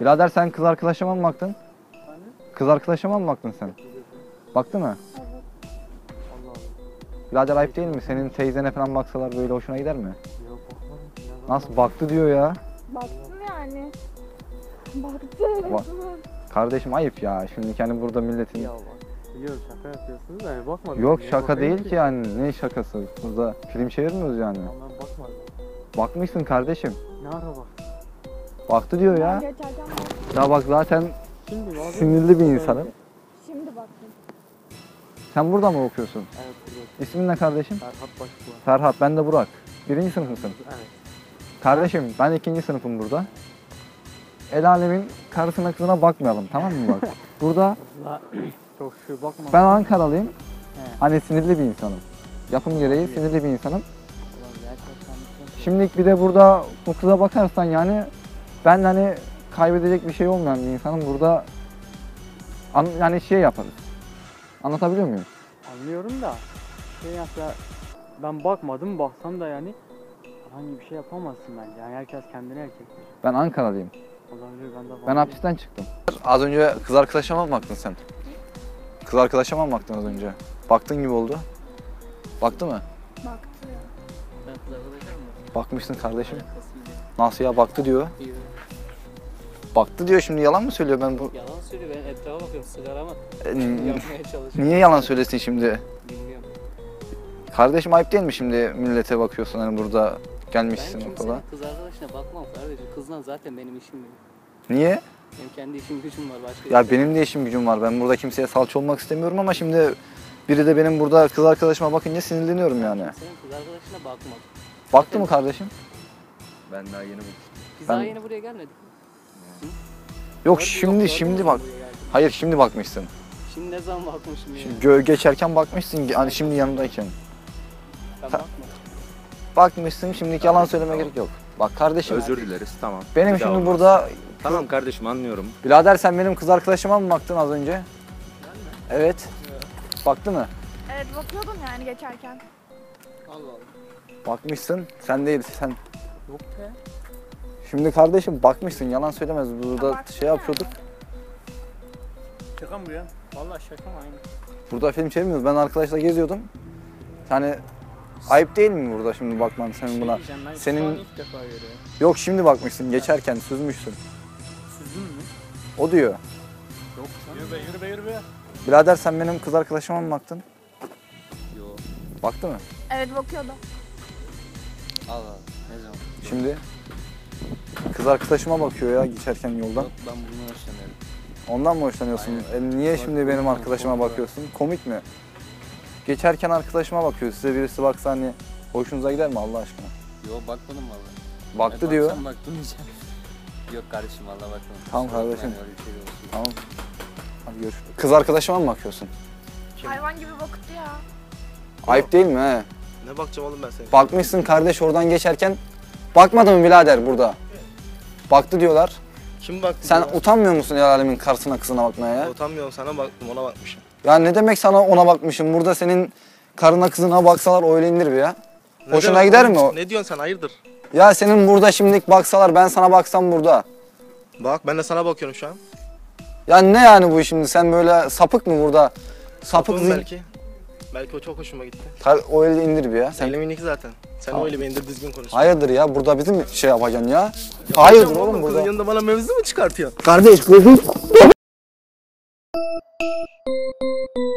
Birader sen kız arkadaşıma mı baktın? Kız arkadaşıma mı baktın sen? Baktı mı? Birader ayıp değil mi? Senin teyzene falan baksalar böyle hoşuna gider mi? Nasıl baktı diyor ya. Baktım yani. Bak. Kardeşim ayıp ya. Şimdi kendi burada milletin... Ya bak. Biliyorum şaka yapıyorsunuz da yani bakmadım. Yok şaka değil ki yani. Ne şakası? Burada film çevirmiyoruz yani. Ondan bakmadım. Bakmışsın kardeşim. Ne ara bak. Baktı diyor Ben ya. Ya bak zaten Şimdi sinirli bir insanım. Şimdi baktım. Sen burada mı okuyorsun? Evet burada. İsmin ne kardeşim? Ferhat Başbuğ. Ferhat, ben de Burak. Birinci sınıf mısın? Evet. Kardeşim ben ikinci sınıfım burada. El alemin karısına kızına bakmayalım tamam mı bak? Burada çok şu bakma. ben Ankaralıyım. He. Hani sinirli bir insanım. Yapım gereği sinirli bir insanım. Ulan gerçekten şey- Şimdilik bir de burada bu kıza bakarsan yani ben hani kaybedecek bir şey olmayan bir insanım. Burada an, yani şey yaparız. Anlatabiliyor muyum? Anlıyorum da şey yapsa ben bakmadım baksam da yani herhangi bir şey yapamazsın bence. Yani herkes kendine erkektir. Ben Ankaralıyım. Olabilir ben de Ben bakayım. hapisten çıktım. Az önce kız arkadaşıma mı baktın sen? Kız arkadaşıma mı baktın az önce? Baktın gibi oldu. Baktı mı? Baktı. Ben kız arkadaşım mı? Bakmışsın kardeşim. Nasıl ya baktı diyor. Baktı diyor şimdi yalan mı söylüyor ben bu? Yalan söylüyor ben etrafa bakıyorum sigarama E, n- yapmaya çalışıyorum. Niye yalan söylesin şimdi? Bilmiyorum. Kardeşim ayıp değil mi şimdi millete bakıyorsun hani burada gelmişsin kimsenin okula? kız arkadaşına bakmam kardeşim. Kızla zaten benim işim yok. Niye? Benim kendi işim gücüm var başka Ya yok. benim de işim gücüm var. Ben burada kimseye salça olmak istemiyorum ama şimdi biri de benim burada kız arkadaşıma bakınca sinirleniyorum yani. Kimsenin kız arkadaşına bakmadım. Baktı mı kardeşim? Ben daha yeni buldum. Biz Ben- daha yeni buraya gelmedik. Yok Gördün- şimdi gördün şimdi mü bak. buraya geldik? Hayır şimdi bakmışsın. Şimdi ne zaman bakmışım ya? Şimdi gö- geçerken bakmışsın hani şimdi yanındayken. Bakmışsın şimdiki yalan söyleme gerek yok. Bak kardeşim Özür dileriz tamam. benim Bir daha şimdi olmaz. burada Tamam kardeşim anlıyorum. birader sen benim kız arkadaşıma mı baktın az önce? Evet. Baktı mı? Evet bakıyordum yani geçerken. Allah Allah. Bakmışsın. Sen değil sen. Yok be. Şimdi kardeşim bakmışsın yalan söylemez. Burada baktım şey yapıyorduk. Şaka mı bu ya? Vallahi şaka mı aynı? Burada film çevirmiyoruz. Ben arkadaşla geziyordum. Yani ayıp değil mi burada şimdi bakman senin buna? Ben Senin- şu an ilk defa görüyorum. Yok şimdi bakmışsın geçerken süzmüşsün. Süzdün mü? O diyor. Yok sen. Yürü be yürü be yürü be. Birader sen benim kız arkadaşıma mı baktın? Yo. Baktı mı? Evet bakıyordum. Allah ne zaman? Şimdi kız arkadaşıma bakıyor ya geçerken yoldan. Yok ben bunu hoşlanıyorum. Ondan mı hoşlanıyorsun? E, niye şimdi benim arkadaşıma bak- bakıyorsun? Komik mi? Geçerken arkadaşıma bakıyor. Size birisi baksa hani hoşunuza gider mi Allah aşkına? Yo bakmadım valla. Baktı E, diyor. baksam baktım diyeceğim. Yok kardeşim valla bakmadım. Tamam Kusura bakmayın, kardeşim. öyle bir şey. Tamam. Hadi görüşürüz. Kız arkadaşıma mı bakıyorsun? Hayvan gibi baktı ya. Ayıp değil mi he? Ne bakacağım oğlum ben seni? Bakmışsın kardeş oradan geçerken. Bakmadı mı birader burada? Baktı diyorlar. Kim baktı? Sen ya? utanmıyor musun el alemin karısına kızına bakmaya ya? Utanmıyorum sana baktım ona bakmışım. Ya ne demek sana ona bakmışım? Burada senin karına kızına baksalar öyle indir bir ya. Ne Hoşuna demek gider mi o? Ne diyorsun sen hayırdır? Ya senin burada şimdilik baksalar ben sana baksam burada. Bak ben de sana bakıyorum şu an. Ya ne yani bu şimdi sen böyle sapık mı burada? Sapık Oğlum zil... belki. Belki o çok hoşuma gitti. Kar- O eli indir bir ya. Sen elimin iki zaten. Sen Tamam. o eli indir düzgün konuş. Hayırdır ya burada bizim şey yapacaksın ya. Hayırdır oğlum Kızın burada. yanında bana mevzu mu çıkartıyor? Kardeş gözün Thank you.